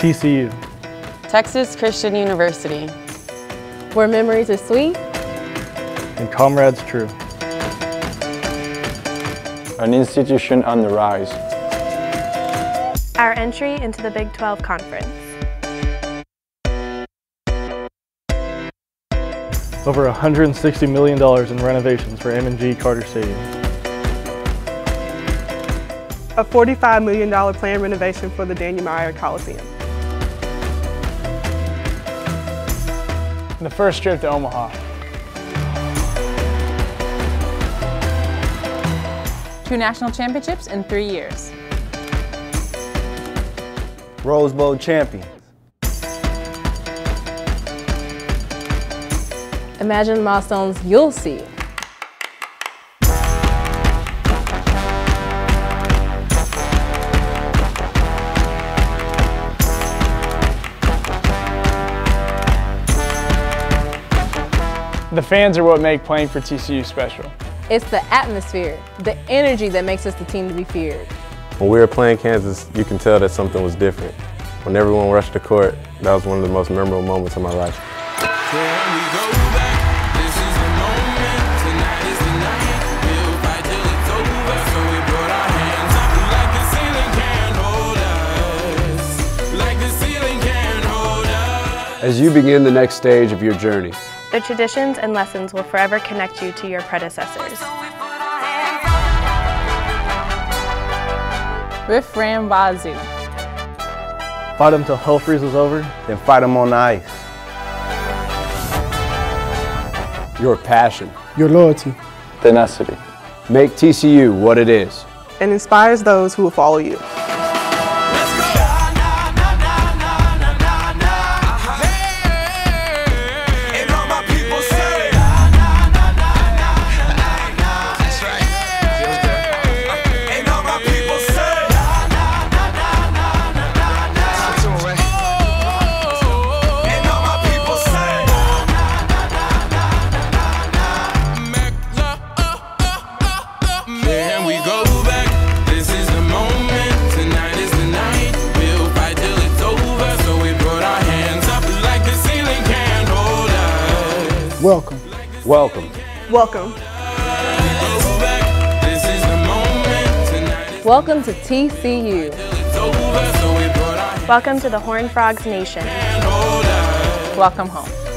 TCU. Texas Christian University. Where memories are sweet. And comrades true. An institution on the rise. Our entry into the Big 12 Conference. Over $160 million in renovations for Amon G. Carter Stadium. A $45 million planned renovation for the Daniel Meyer Coliseum. The first trip to Omaha. Two national championships in three years. Rose Bowl champions. Imagine the milestones you'll see. The fans are what make playing for TCU special. It's the atmosphere, the energy that makes us the team to be feared. When we were playing Kansas, you can tell that something was different. When everyone rushed the court, that was one of the most memorable moments of my life. As you begin the next stage of your journey, the traditions and lessons will forever connect you to your predecessors. Riff Ram Bah Zoo. Fight them till hell freezes over. Then fight them on the ice. Your passion. Your loyalty. Tenacity. Make TCU what it is. And inspires those who will follow you. Welcome. Welcome. Welcome. Welcome to TCU. Welcome to the Horned Frogs Nation. Welcome home.